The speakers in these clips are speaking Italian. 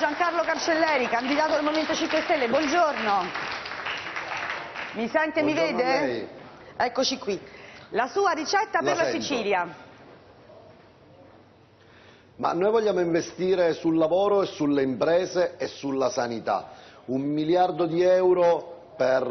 Giancarlo Cancelleri, candidato del Movimento 5 Stelle, buongiorno. Mi sente, mi Buongiorno a vede? Eccoci qui. La sua ricetta La per la sento. Sicilia. Ma noi vogliamo investire sul lavoro e sulle imprese e sulla sanità. Un miliardo di euro per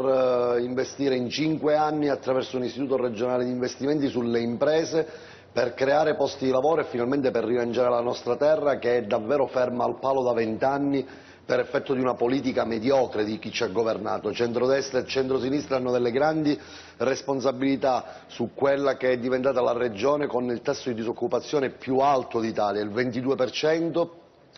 eh, investire in cinque anni attraverso un istituto regionale di investimenti sulle imprese per creare posti di lavoro e finalmente per rilanciare la nostra terra che è davvero ferma al palo da vent'anni per effetto di una politica mediocre di chi ci ha governato. Centrodestra e centrosinistra hanno delle grandi responsabilità su quella che è diventata la regione con il tasso di disoccupazione più alto d'Italia, il 22%,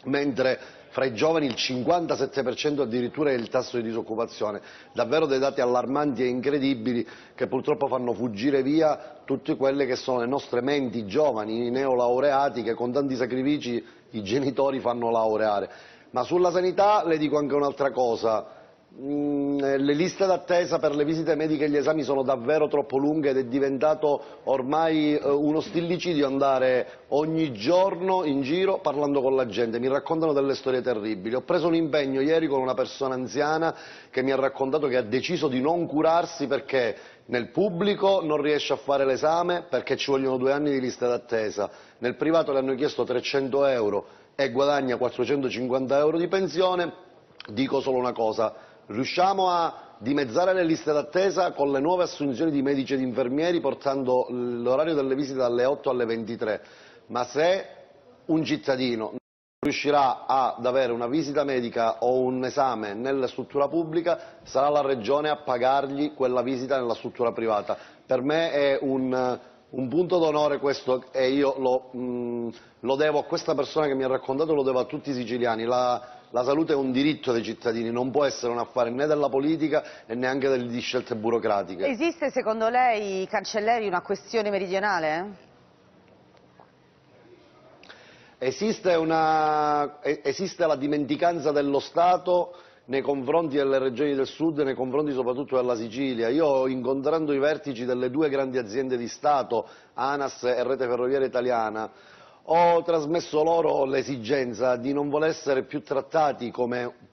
mentre fra i giovani il 57% addirittura è il tasso di disoccupazione. Davvero dei dati allarmanti e incredibili che purtroppo fanno fuggire via tutte quelle che sono le nostre menti giovani, i neolaureati che con tanti sacrifici i genitori fanno laureare. Ma sulla sanità le dico anche un'altra cosa. Mm, Le liste d'attesa per le visite mediche e gli esami sono davvero troppo lunghe ed è diventato ormai eh, uno stillicidio andare ogni giorno in giro parlando con la gente. Mi raccontano delle storie terribili. Ho preso un impegno ieri con una persona anziana che mi ha raccontato che ha deciso di non curarsi perché nel pubblico non riesce a fare l'esame perché ci vogliono due anni di lista d'attesa. Nel privato le hanno chiesto 300 euro e guadagna 450 euro di pensione. Dico solo una cosa, riusciamo a dimezzare le liste d'attesa con le nuove assunzioni di medici ed infermieri portando l'orario delle visite dalle 8 alle 23, ma se un cittadino non riuscirà ad avere una visita medica o un esame nella struttura pubblica sarà la regione a pagargli quella visita nella struttura privata. Per me è un, un punto d'onore questo e io lo, mh, lo devo a questa persona che mi ha raccontato, lo devo a tutti i siciliani. La, la salute è un diritto dei cittadini, non può essere un affare né della politica e neanche delle- di scelte burocratiche. Esiste secondo lei, Cancelleri, una questione meridionale? Esiste, una- esiste la dimenticanza dello Stato nei confronti delle regioni del sud e nei confronti soprattutto della Sicilia. Io incontrando i vertici delle due grandi aziende di Stato, ANAS e Rete Ferroviaria Italiana, ho trasmesso loro l'esigenza di non voler essere più trattati come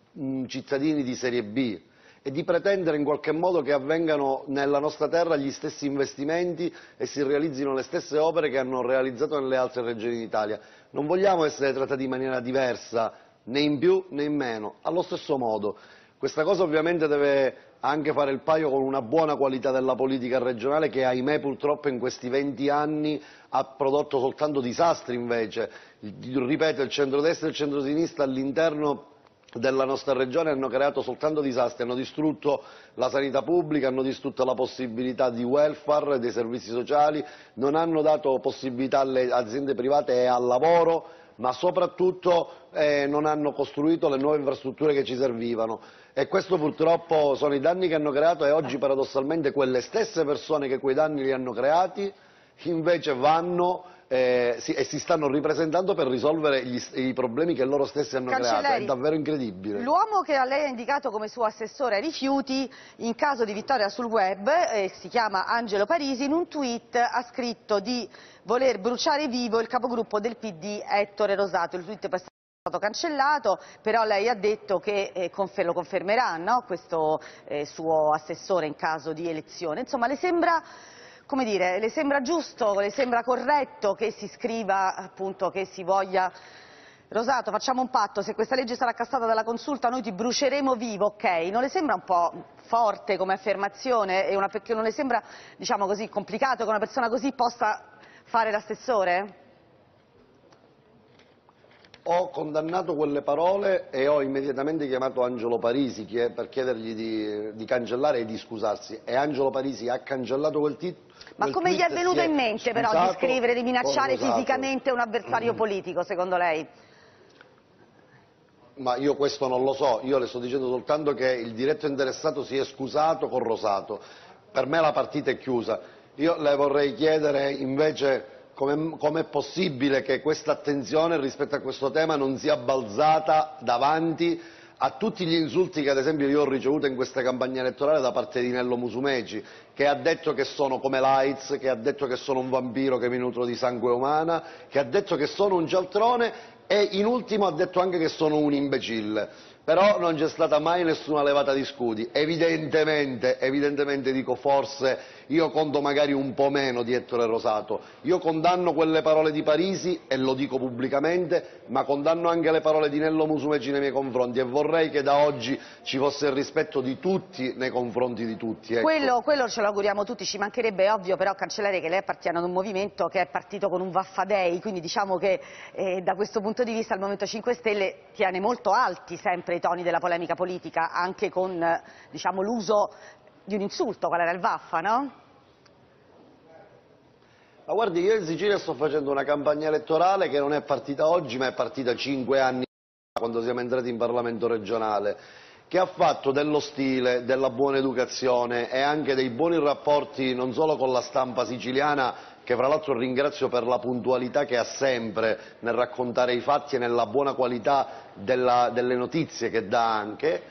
cittadini di serie B e di pretendere in qualche modo che avvengano nella nostra terra gli stessi investimenti e si realizzino le stesse opere che hanno realizzato nelle altre regioni d'Italia. Non vogliamo essere trattati in maniera diversa, né in più né in meno, allo stesso modo. Questa cosa ovviamente deve anche fare il paio con una buona qualità della politica regionale che ahimè purtroppo in questi 20 anni ha prodotto soltanto disastri invece. Ripeto, il centrodestra e il centrosinistra all'interno della nostra regione hanno creato soltanto disastri, hanno distrutto la sanità pubblica, hanno distrutto la possibilità di welfare, dei servizi sociali, non hanno dato possibilità alle aziende private e al lavoro, ma soprattutto eh, non hanno costruito le nuove infrastrutture che ci servivano. E questo purtroppo sono i danni che hanno creato e oggi paradossalmente quelle stesse persone che quei danni li hanno creati invece vanno eh, si- e si stanno ripresentando per risolvere gli- i problemi che loro stessi hanno creato. È davvero incredibile. L'uomo che a lei ha indicato come suo assessore ai rifiuti in caso di vittoria sul web, eh, si chiama Angelo Parisi, in un tweet ha scritto di voler bruciare vivo il capogruppo del PD Ettore Rosato. Il tweet è stato cancellato, però lei ha detto che eh, confer- lo confermerà no? questo eh, suo assessore in caso di elezione. Insomma, le sembra come dire, le sembra giusto, le sembra corretto che si scriva appunto che si voglia Rosato, facciamo un patto, se questa legge sarà cassata dalla consulta noi ti bruceremo vivo, ok? Non le sembra un po' forte come affermazione e una, non le sembra, diciamo così, complicato che una persona così possa fare l'assessore? Ho condannato quelle parole e ho immediatamente chiamato Angelo Parisi per chiedergli di, di cancellare e di scusarsi. E Angelo Parisi ha cancellato quel titolo. Ma come gli è venuto in mente però di scrivere, di minacciare fisicamente un avversario politico, secondo lei? Ma io questo non lo so, io le sto dicendo soltanto che il diretto interessato si è scusato con Rosato. Per me la partita è chiusa. Io le vorrei chiedere invece come è possibile che questa attenzione rispetto a questo tema non sia balzata davanti a tutti gli insulti che ad esempio io ho ricevuto in questa campagna elettorale da parte di Nello Musumeci, che ha detto che sono come l'AIDS, che ha detto che sono un vampiro che mi nutro di sangue umana, che ha detto che sono un cialtrone e in ultimo ha detto anche che sono un imbecille però non c'è stata mai nessuna levata di scudi. Evidentemente, evidentemente dico forse, io conto magari un po' meno di Ettore Rosato. Io condanno quelle parole di Parisi e lo dico pubblicamente, ma condanno anche le parole di Nello Musumeci nei miei confronti e vorrei che da oggi ci fosse il rispetto di tutti nei confronti di tutti. Ecco. Quello, quello, ce lo auguriamo tutti, ci mancherebbe, ovvio però cancellare che lei appartiene ad un movimento che è partito con un Vaffadei, quindi diciamo che eh, da questo punto di vista il Movimento 5 Stelle tiene molto alti sempre i toni della polemica politica, anche con diciamo, l'uso di un insulto, qual era il Vaffa, no? Ma guardi, io in Sicilia sto facendo una campagna elettorale che non è partita oggi, ma è partita cinque anni fa, quando siamo entrati in Parlamento regionale, che ha fatto dello stile, della buona educazione e anche dei buoni rapporti non solo con la stampa siciliana, che fra l'altro ringrazio per la puntualità che ha sempre nel raccontare i fatti e nella buona qualità della, delle notizie che dà anche.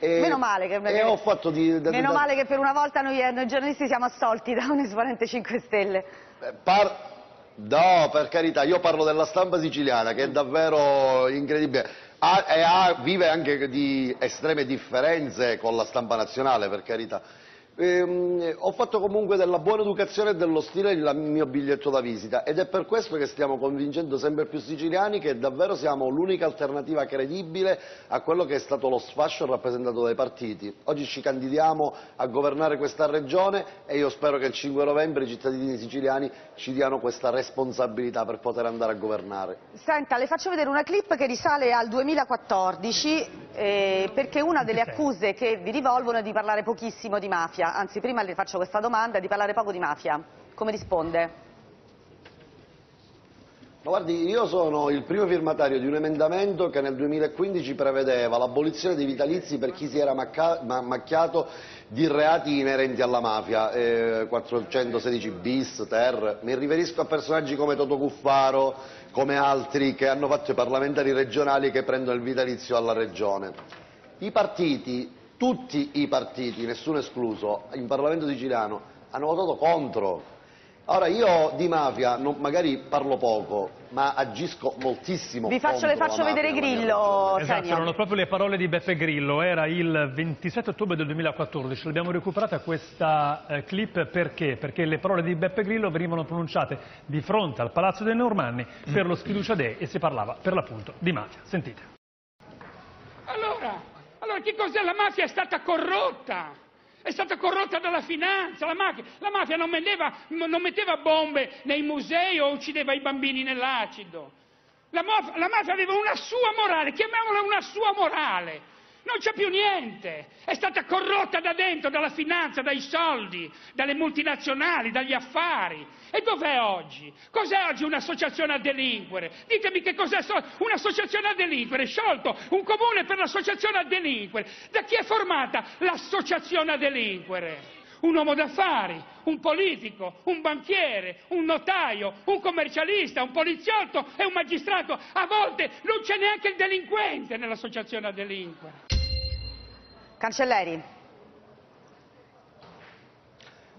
E, meno male, che, e ho fatto di, di, meno male che per una volta noi, eh, noi, giornalisti siamo assolti da un esponente 5 Stelle. Eh, par no, per carità, io parlo della stampa siciliana che è davvero incredibile. Ha, vive anche di estreme differenze con la stampa nazionale, per carità. Ehm, ho fatto comunque della buona educazione e dello stile il mio biglietto da visita ed è per questo che stiamo convincendo sempre più siciliani che davvero siamo l'unica alternativa credibile a quello che è stato lo sfascio rappresentato dai partiti. Oggi ci candidiamo a governare questa regione e io spero che il 5 novembre i cittadini siciliani ci diano questa responsabilità per poter andare a governare. Senta, le faccio vedere una clip che risale al 2014 eh, perché una delle accuse che vi rivolgono è di parlare pochissimo di mafia, anzi prima le faccio questa domanda, di parlare poco di mafia. Come risponde? Ma guardi, io sono il primo firmatario di un emendamento che nel 2015 prevedeva l'abolizione dei vitalizi per chi si era macchiato di reati inerenti alla mafia, eh, 416 bis, ter, mi riferisco a personaggi come Toto Cuffaro, come altri che hanno fatto i parlamentari regionali che prendono il vitalizio alla regione. I partiti, tutti i partiti, nessuno escluso, in Parlamento siciliano hanno votato contro Ora io di mafia non, magari parlo poco, ma agisco moltissimo Vi faccio, le faccio vedere Grillo. Esatto, erano proprio le parole di Beppe Grillo, era il 27 ottobre del 2014, l'abbiamo recuperata questa eh, clip perché? Perché le parole di Beppe Grillo venivano pronunciate di fronte al Palazzo dei Normanni per lo Sfiducia Day e si parlava per l'appunto di mafia. Sentite. Allora, allora che cos'è la mafia? È stata corrotta è stata corrotta dalla finanza, la mafia, non, metteva, bombe nei musei o uccideva i bambini nell'acido. La, la mafia aveva una sua morale, chiamiamola una sua morale. Non c'è più niente, è stata corrotta da dentro, dalla finanza, dai soldi, dalle multinazionali, dagli affari. E dov'è oggi? Cos'è oggi un'associazione a delinquere? Ditemi che cos'è un'associazione a delinquere, sciolto un comune per l'associazione a delinquere. Da chi è formata l'associazione a delinquere? un uomo d'affari, un politico, un banchiere, un notaio, un commercialista, un poliziotto e un magistrato. A volte non c'è neanche il delinquente nell'associazione a delinquere. Cancelleri.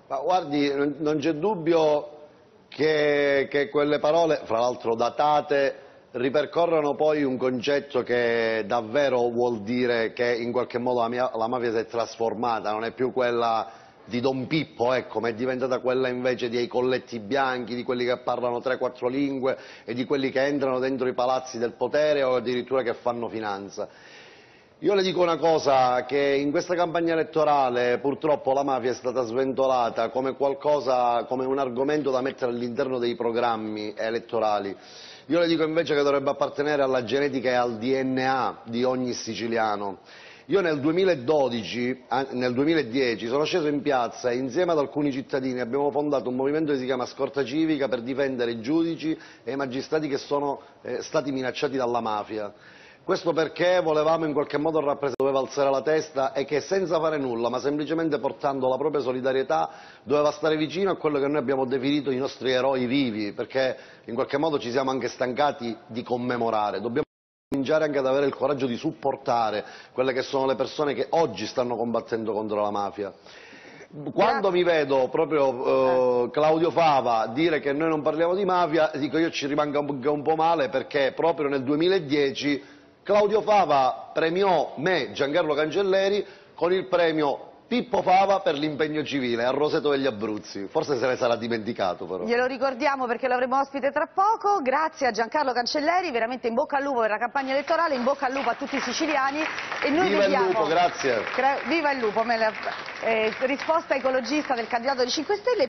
Ma guardi, non c'è dubbio che, che quelle parole, fra l'altro datate, ripercorrono poi un concetto che davvero vuol dire che in qualche modo la, mia, la mafia si è trasformata, non è più quella di Don Pippo, ecco, ma è diventata quella invece dei colletti bianchi, di quelli che parlano tre quattro lingue e di quelli che entrano dentro i palazzi del potere o addirittura che fanno finanza. Io le dico una cosa, che in questa campagna elettorale purtroppo la mafia è stata sventolata come, qualcosa, come un argomento da mettere all'interno dei programmi elettorali. Io le dico invece che dovrebbe appartenere alla genetica e al DNA di ogni siciliano. Io nel 2012, nel 2010 sono sceso in piazza e insieme ad alcuni cittadini abbiamo fondato un movimento che si chiama Scorta Civica per difendere i giudici e i magistrati che sono eh, stati minacciati dalla mafia. Questo perché volevamo in qualche modo rappresentare doveva alzare la testa e che senza fare nulla, ma semplicemente portando la propria solidarietà, doveva stare vicino a quello che noi abbiamo definito i nostri eroi vivi, perché in qualche modo ci siamo anche stancati di commemorare. Dobbiamo cominciare anche ad avere il coraggio di supportare quelle che sono le persone che oggi stanno combattendo contro la mafia. Quando mi vedo proprio eh, Claudio Fava dire che noi non parliamo di mafia, dico io ci rimango un, po' male perché proprio nel 2010 Claudio Fava premiò me, Giancarlo Cancelleri, con il premio Pippo Fava per l'impegno civile a Roseto degli Abruzzi. Forse se ne sarà dimenticato però. Glielo ricordiamo perché lo avremo ospite tra poco. Grazie a Giancarlo Cancelleri, veramente in bocca al lupo per la campagna elettorale, in bocca al lupo a tutti i siciliani. E noi Viva vediamo... il lupo, grazie. Viva il lupo, eh, risposta ecologista del candidato di 5 Stelle.